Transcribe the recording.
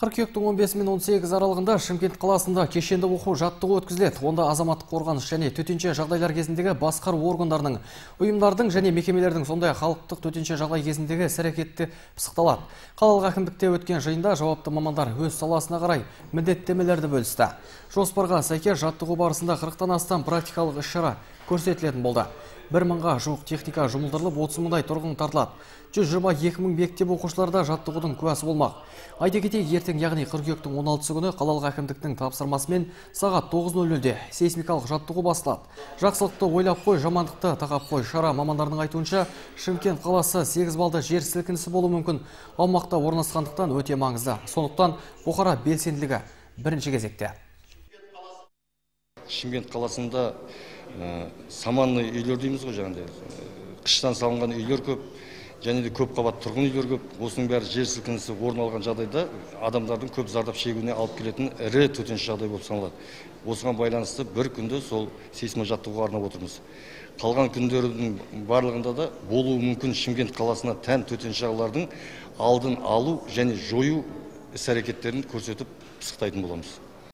Қыркүйектің 15 мен 18 аралығында Шымкент қаласында кешенді оқу жаттығу өткізіледі. Онда азаматтық қорғаныс және төтенше жағдайлар кезіндегі басқару органдарының, ұйымдардың және мекемелердің сондай халықтық төтенше жағдай кезіндегі іс-әрекеті пысықталады. Қалалық әкімдікте өткен жиында жауапты мамандар өз саласына қарай міндеттемелерді бөлісті. Жоспарға сәйкес жаттығу барысында 40-тан астам практикалық іс-шара көрсетілетін болды. Бір мыңға жуық техника жұмылдырылып, 30 мыңдай тұрғын тартылады. 122 мың мектеп оқушыларда жаттығудың куәсі болмақ. Айта кетейік, ертең яғни қыркүйектің 16 күні қалалық әкімдіктің тапсырмасымен сағат 9:00-де сейсмикалық жаттығу басталады. Жақсылықты ойлап қой, жамандықты тақап қой. Шара мамандардың айтуынша Шымкент қаласы 8 балды жер сілкінісі болуы мүмкін. Аумақта орналасқандықтан өте маңызды. Сондықтан бұқара белсенділігі бірінші кезекте. Шымкент қаласында саманный үйлер дейміз ғой жаңағыдай. Қыштан салынған үйлер көп және де көп қабат тұрғын үйлер көп. Осының бәрі жер сілкінісі орын алған жағдайда адамдардың көп зардап шегуіне алып келетін ірі төтенше жағдай болып саналады. Осыған байланысты бір күнді сол сейсможаттығуға арнап отырмыз. Қалған күндердің барлығында да болуы мүмкін шымкент қаласына тән төтенше жағдайлардың алдын алу және жою іс әрекеттерін көрсетіп пысықтайтын боламыз.